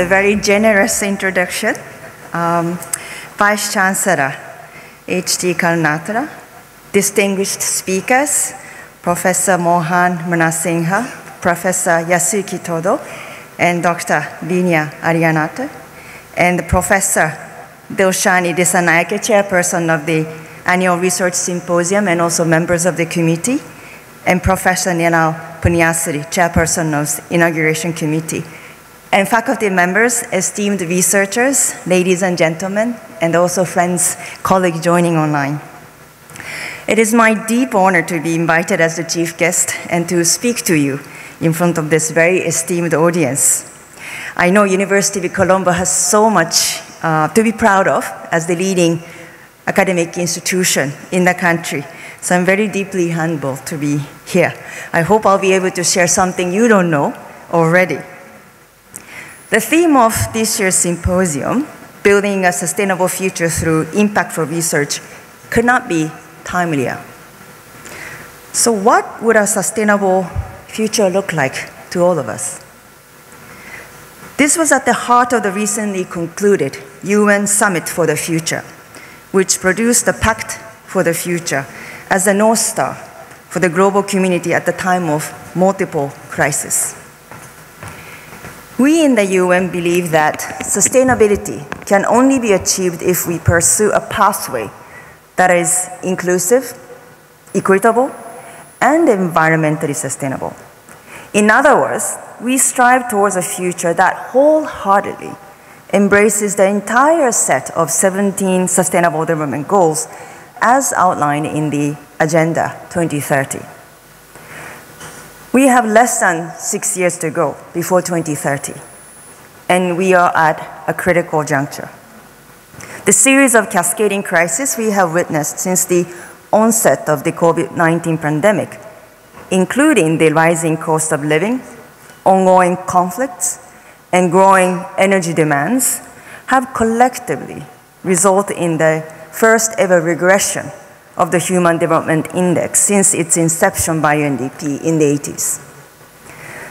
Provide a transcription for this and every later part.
The very generous introduction. Um, Vice Chancellor H.D. Karunaratne, distinguished speakers, Professor Mohan Munasinghe, Professor Yasuyuki Todo, and Dr. Linia Arianatho, and Professor Dilshani Dissanayake, chairperson of the annual research symposium and also members of the committee, and Professor Nilal Punyasari, chairperson of the inauguration committee, and faculty members, esteemed researchers, ladies and gentlemen, and also friends, colleagues joining online. It is my deep honor to be invited as the chief guest and to speak to you in front of this very esteemed audience. I know University of Colombo has so much uh, to be proud of as the leading academic institution in the country. So I'm very deeply humbled to be here. I hope I'll be able to share something you don't know already. The theme of this year's symposium, Building a Sustainable Future Through Impactful Research, could not be timelier. So, what would a sustainable future look like to all of us? This was at the heart of the recently concluded UN Summit for the Future, which produced the Pact for the Future as a North Star for the global community at the time of multiple crises. We in the UN believe that sustainability can only be achieved if we pursue a pathway that is inclusive, equitable, and environmentally sustainable. In other words, we strive towards a future that wholeheartedly embraces the entire set of 17 Sustainable Development Goals as outlined in the Agenda 2030. We have less than six years to go before 2030, and we are at a critical juncture. The series of cascading crises we have witnessed since the onset of the COVID 19 pandemic, including the rising cost of living, ongoing conflicts, and growing energy demands, have collectively resulted in the first ever regression of the Human Development Index since its inception by UNDP in the 80s.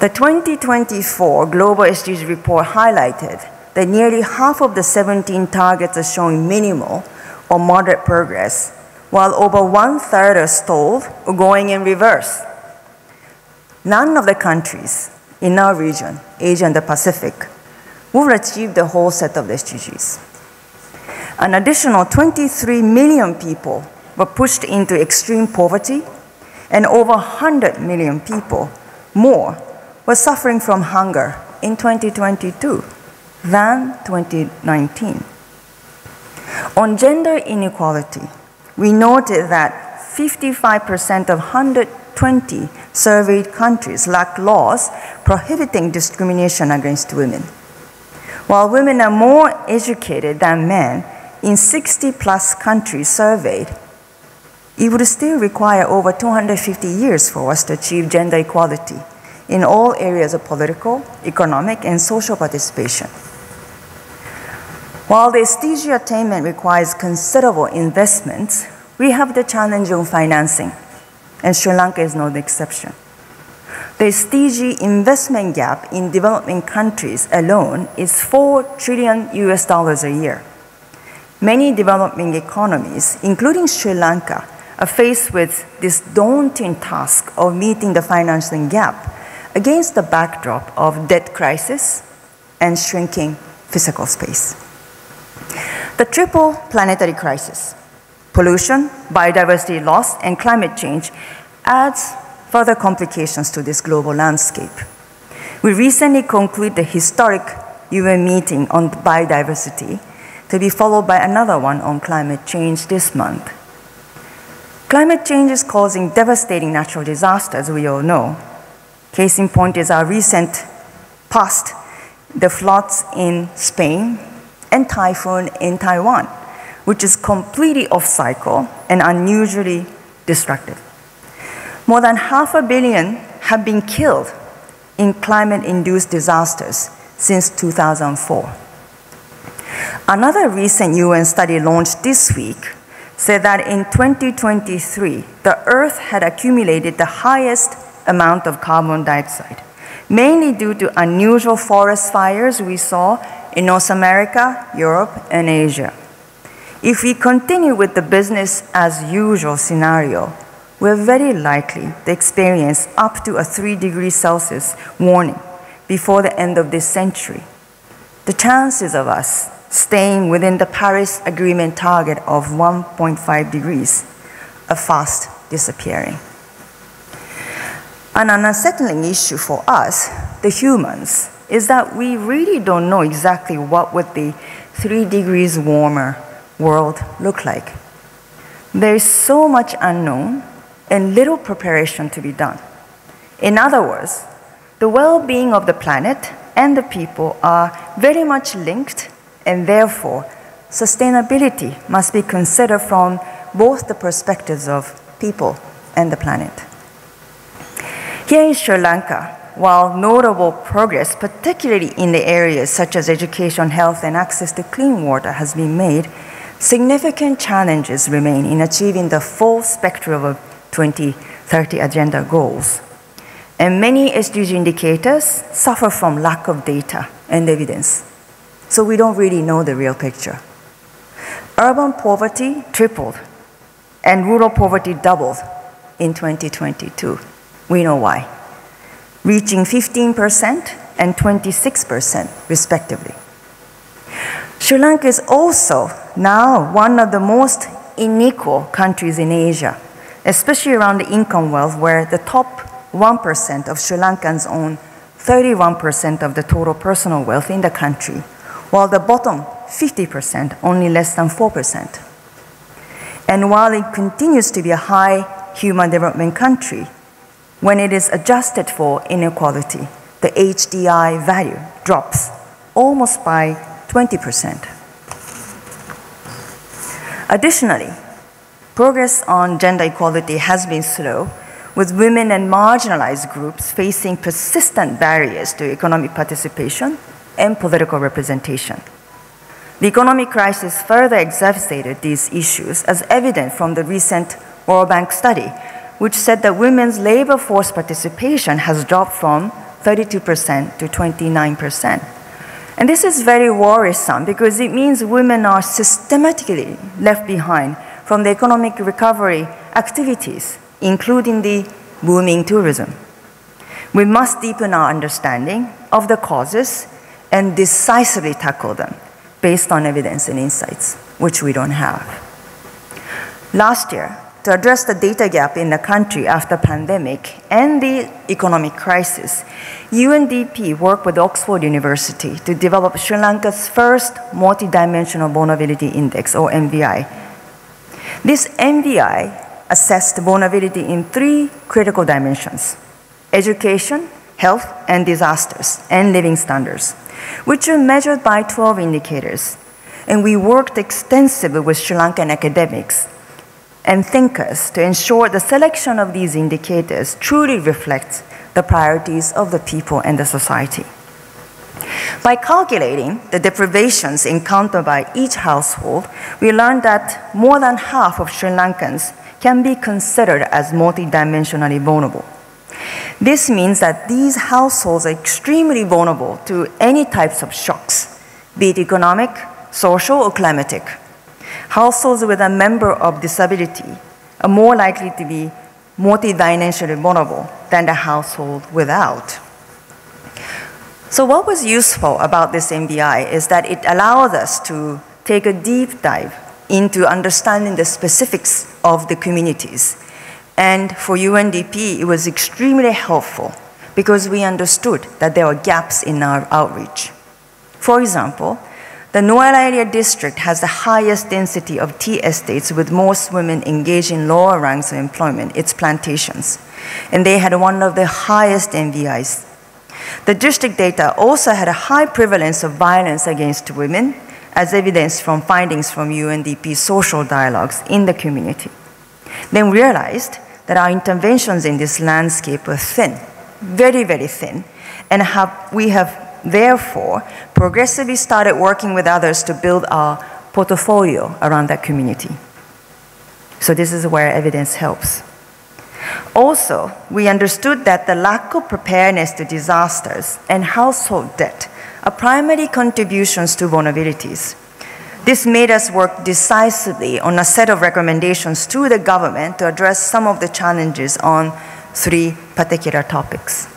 The 2024 Global SDGs report highlighted that nearly half of the 17 targets are showing minimal or moderate progress, while over one third are stalled or going in reverse. None of the countries in our region, Asia and the Pacific, will achieve the whole set of the SDGs. An additional 23 million people were pushed into extreme poverty, and over 100 million people more were suffering from hunger in 2022 than 2019. On gender inequality, we noted that 55% of 120 surveyed countries lack laws prohibiting discrimination against women. While women are more educated than men in 60 plus countries surveyed, it would still require over 250 years for us to achieve gender equality in all areas of political, economic, and social participation. While the SDG attainment requires considerable investments, we have the challenge of financing, and Sri Lanka is no exception. The SDG investment gap in developing countries alone is 4 trillion US dollars a year. Many developing economies, including Sri Lanka, faced with this daunting task of meeting the financing gap against the backdrop of debt crisis and shrinking physical space. The triple planetary crisis, pollution, biodiversity loss, and climate change adds further complications to this global landscape. We recently concluded the historic UN meeting on biodiversity to be followed by another one on climate change this month. Climate change is causing devastating natural disasters, we all know. Case in point is our recent past, the floods in Spain and typhoon in Taiwan, which is completely off cycle and unusually destructive. More than half a billion have been killed in climate induced disasters since 2004. Another recent UN study launched this week said that in 2023, the Earth had accumulated the highest amount of carbon dioxide, mainly due to unusual forest fires we saw in North America, Europe, and Asia. If we continue with the business as usual scenario, we're very likely to experience up to a 3 degrees Celsius warning before the end of this century. The chances of us staying within the Paris Agreement target of 1.5 degrees are fast disappearing. And an unsettling issue for us, the humans, is that we really don't know exactly what would the 3 degrees warmer world look like. There is so much unknown and little preparation to be done. In other words, the well being of the planet and the people are very much linked, and therefore, sustainability must be considered from both the perspectives of people and the planet. Here in Sri Lanka, while notable progress, particularly in the areas such as education, health, and access to clean water, has been made, significant challenges remain in achieving the full spectrum of 2030 agenda goals. And many SDG indicators suffer from lack of data and evidence. So we don't really know the real picture. Urban poverty tripled and rural poverty doubled in 2022. We know why, reaching 15% and 26% respectively. Sri Lanka is also now one of the most unequal countries in Asia especially around the income wealth, where the top 1% of Sri Lankans own 31% of the total personal wealth in the country, while the bottom 50% only less than 4%. And while it continues to be a high human development country, when it is adjusted for inequality, the HDI value drops almost by 20%. Additionally, Progress on gender equality has been slow, with women and marginalized groups facing persistent barriers to economic participation and political representation. The economic crisis further exacerbated these issues, as evident from the recent World Bank study, which said that women's labor force participation has dropped from 32% to 29%. And this is very worrisome because it means women are systematically left behind from the economic recovery activities, including the booming tourism. We must deepen our understanding of the causes and decisively tackle them based on evidence and insights, which we don't have. Last year, to address the data gap in the country after pandemic and the economic crisis, UNDP worked with Oxford University to develop Sri Lanka's first multidimensional vulnerability index, or MVI, this MVI assessed vulnerability in three critical dimensions education, health, and disasters, and living standards, which are measured by 12 indicators. And we worked extensively with Sri Lankan academics and thinkers to ensure the selection of these indicators truly reflects the priorities of the people and the society. By calculating the deprivations encountered by each household, we learned that more than half of Sri Lankans can be considered as multidimensionally vulnerable. This means that these households are extremely vulnerable to any types of shocks, be it economic, social, or climatic. Households with a member of disability are more likely to be multidimensionally vulnerable than the household without. So what was useful about this MVI is that it allowed us to take a deep dive into understanding the specifics of the communities. And for UNDP, it was extremely helpful because we understood that there were gaps in our outreach. For example, the Nuwara Eliya district has the highest density of tea estates with most women engaged in lower ranks of employment, its plantations. And they had one of the highest MVIs. the district data also had a high prevalence of violence against women, as evidenced from findings from UNDP social dialogues in the community. Then realized that our interventions in this landscape were thin, very, very thin, and have, we have therefore progressively started working with others to build our portfolio around that community. So this is where evidence helps. Also, we understood that the lack of preparedness to disasters and household debt are primary contributions to vulnerabilities. This made us work decisively on a set of recommendations to the government to address some of the challenges on three particular topics.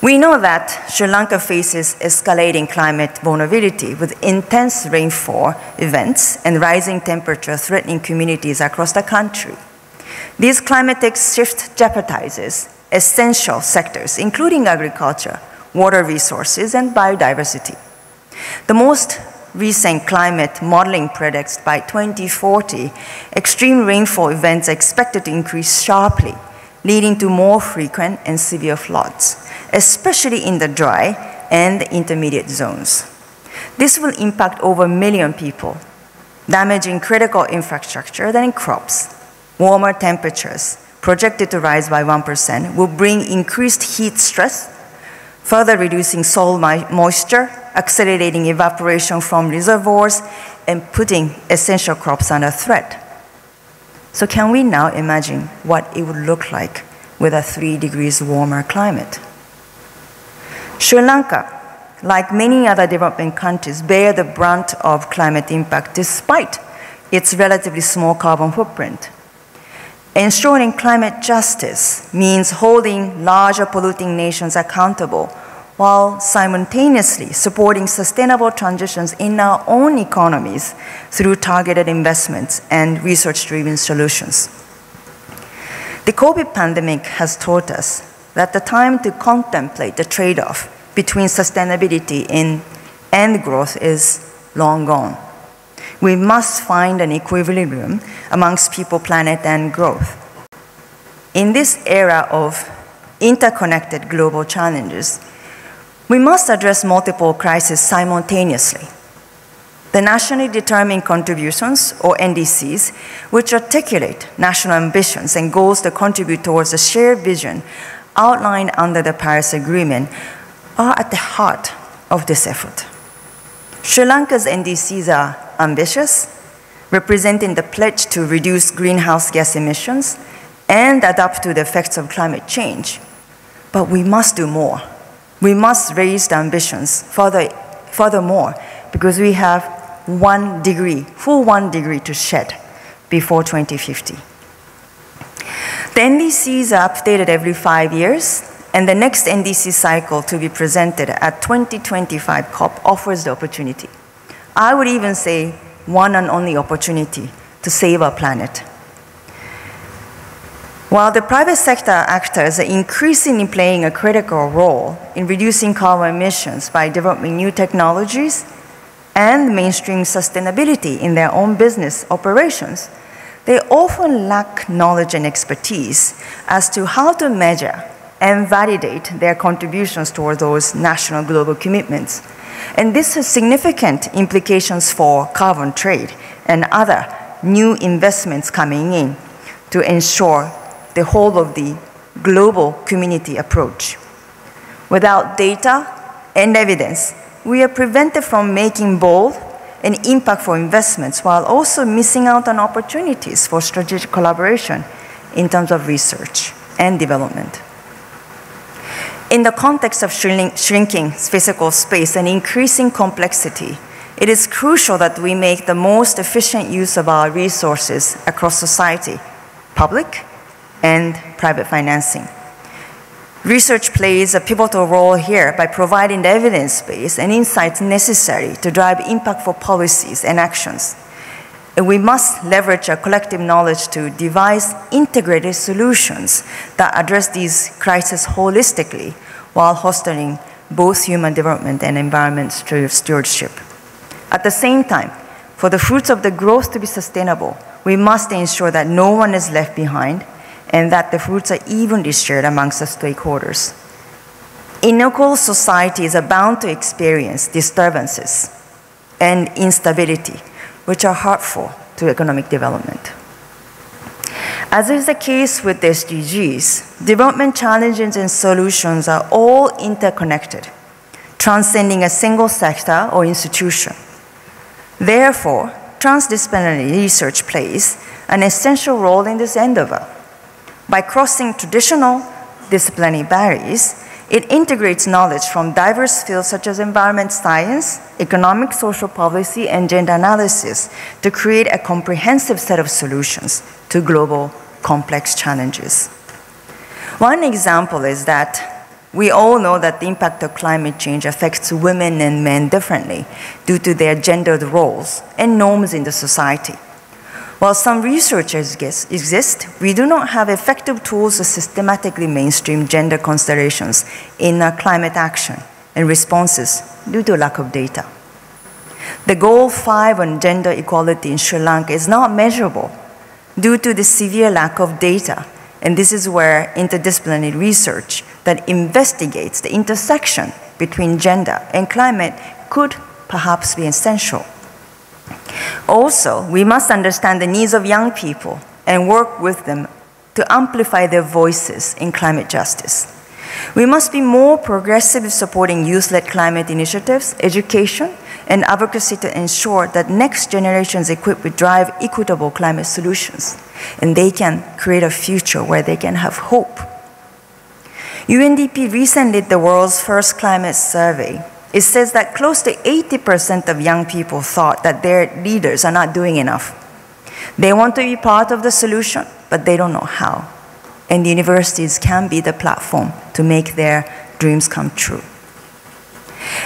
We know that Sri Lanka faces escalating climate vulnerability with intense rainfall events and rising temperature threatening communities across the country. This climatic shift jeopardizes essential sectors, including agriculture, water resources, and biodiversity. The most recent climate modeling predicts by 2040, extreme rainfall events are expected to increase sharply, leading to more frequent and severe floods, especially in the dry and intermediate zones. This will impact over a million people, damaging critical infrastructure and crops. Warmer temperatures, projected to rise by 1%, will bring increased heat stress, further reducing soil moisture accelerating evaporation from reservoirs, and putting essential crops under threat. So can we now imagine what it would look like with a three degrees warmer climate? Sri Lanka, like many other developing countries, bear the brunt of climate impact despite its relatively small carbon footprint. Ensuring climate justice means holding larger polluting nations accountable while simultaneously supporting sustainable transitions in our own economies through targeted investments and research-driven solutions. The COVID pandemic has taught us that the time to contemplate the trade-off between sustainability and growth is long gone. We must find an equilibrium amongst people, planet, and growth. In this era of interconnected global challenges, we must address multiple crises simultaneously. The nationally determined contributions, or NDCs, which articulate national ambitions and goals that contribute towards a shared vision outlined under the Paris Agreement, are at the heart of this effort. Sri Lanka's NDCs are ambitious, representing the pledge to reduce greenhouse gas emissions and adapt to the effects of climate change. But we must do more. We must raise the ambitions further, furthermore because we have one degree, full one degree to shed before 2050. The NDCs are updated every five years, and the next NDC cycle to be presented at 2025 COP offers the opportunity. I would even say one and only opportunity to save our planet. While the private sector actors are increasingly playing a critical role in reducing carbon emissions by developing new technologies and mainstream sustainability in their own business operations, they often lack knowledge and expertise as to how to measure and validate their contributions toward those national global commitments. And this has significant implications for carbon trade and other new investments coming in to ensure the whole of the global community approach. Without data and evidence, we are prevented from making bold and impactful investments while also missing out on opportunities for strategic collaboration in terms of research and development. In the context of shrinking physical space and increasing complexity, it is crucial that we make the most efficient use of our resources across society, public and private financing. Research plays a pivotal role here by providing the evidence base and insights necessary to drive impactful policies and actions. And we must leverage our collective knowledge to devise integrated solutions that address these crises holistically while fostering both human development and environment stewardship. At the same time, for the fruits of the growth to be sustainable, we must ensure that no one is left behind and that the fruits are evenly shared amongst the stakeholders. Inequal societies are bound to experience disturbances and instability, which are harmful to economic development. As is the case with the SDGs, development challenges and solutions are all interconnected, transcending a single sector or institution. Therefore, transdisciplinary research plays an essential role in this endeavor. By crossing traditional disciplinary barriers, it integrates knowledge from diverse fields such as environment science, economic, social policy, and gender analysis to create a comprehensive set of solutions to global complex challenges. One example is that we all know that the impact of climate change affects women and men differently due to their gendered roles and norms in the society. While some researchers exist, we do not have effective tools to systematically mainstream gender considerations in our climate action and responses due to lack of data. The goal five on gender equality in Sri Lanka is not measurable due to the severe lack of data. And this is where interdisciplinary research that investigates the intersection between gender and climate could perhaps be essential. Also, we must understand the needs of young people and work with them to amplify their voices in climate justice. We must be more progressive in supporting youth-led climate initiatives, education, and advocacy to ensure that next generations equipped with drive equitable climate solutions, and they can create a future where they can have hope. UNDP recently did the world's first climate survey it says that close to 80% of young people thought that their leaders are not doing enough. They want to be part of the solution, but they don't know how. And universities can be the platform to make their dreams come true.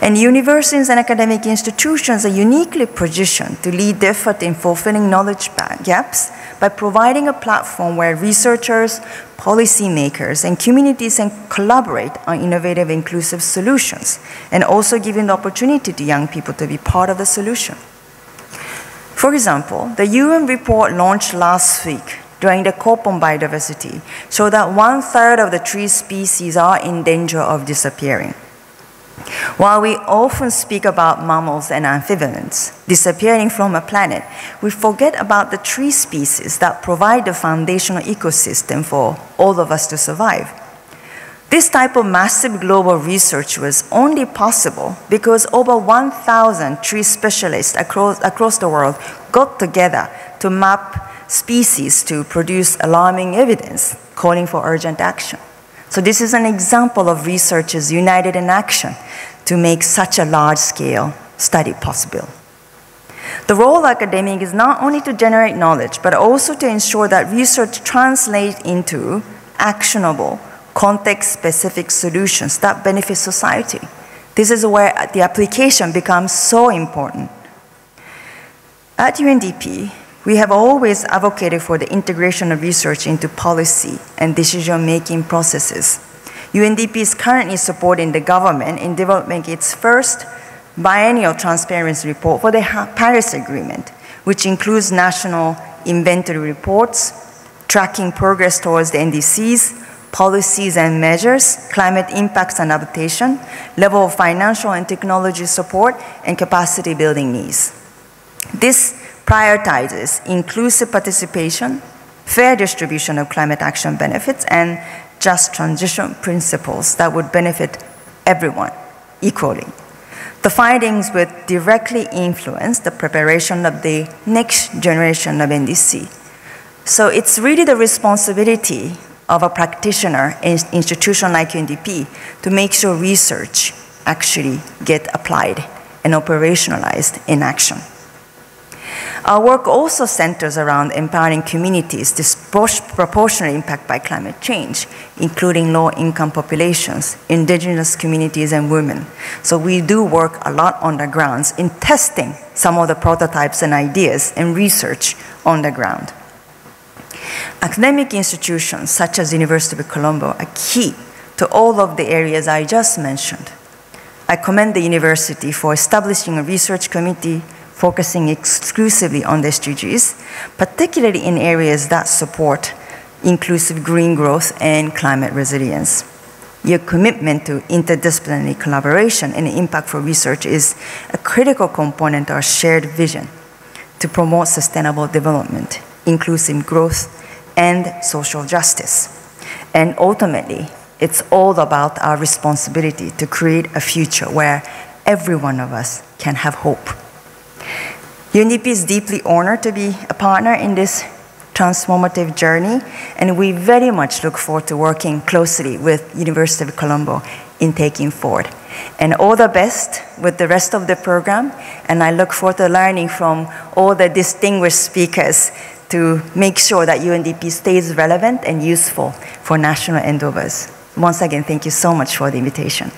And universities and academic institutions are uniquely positioned to lead the effort in fulfilling knowledge gaps by providing a platform where researchers, policymakers, and communities can collaborate on innovative, inclusive solutions, and also giving the opportunity to young people to be part of the solution. For example, the UN report launched last week during the COP on biodiversity showed that one third of the tree species are in danger of disappearing. While we often speak about mammals and amphibians disappearing from a planet, we forget about the tree species that provide the foundational ecosystem for all of us to survive. This type of massive global research was only possible because over 1,000 tree specialists across, across the world got together to map species to produce alarming evidence calling for urgent action. So this is an example of researchers united in action to make such a large-scale study possible. The role of academic is not only to generate knowledge, but also to ensure that research translates into actionable, context-specific solutions that benefit society. This is where the application becomes so important. At UNDP, we have always advocated for the integration of research into policy and decision-making processes. UNDP is currently supporting the government in developing its first biennial transparency report for the Paris Agreement, which includes national inventory reports, tracking progress towards the NDCs, policies and measures, climate impacts and adaptation, level of financial and technology support, and capacity building needs. This prioritizes inclusive participation, fair distribution of climate action benefits, and just transition principles that would benefit everyone equally. The findings would directly influence the preparation of the next generation of NDC. So it's really the responsibility of a practitioner in institution like UNDP to make sure research actually get applied and operationalized in action. Our work also centers around empowering communities disproportionately impacted by climate change, including low-income populations, indigenous communities, and women. So we do work a lot on the grounds in testing some of the prototypes and ideas and research on the ground. Academic institutions such as University of Colombo are key to all of the areas I just mentioned. I commend the university for establishing a research committee focusing exclusively on the SDGs, particularly in areas that support inclusive green growth and climate resilience. Your commitment to interdisciplinary collaboration and impact for research is a critical component of our shared vision to promote sustainable development, inclusive growth, and social justice. And ultimately, it's all about our responsibility to create a future where every one of us can have hope. UNDP is deeply honored to be a partner in this transformative journey, and we very much look forward to working closely with University of Colombo in taking forward. And all the best with the rest of the program, and I look forward to learning from all the distinguished speakers to make sure that UNDP stays relevant and useful for national endeavors. Once again, thank you so much for the invitation.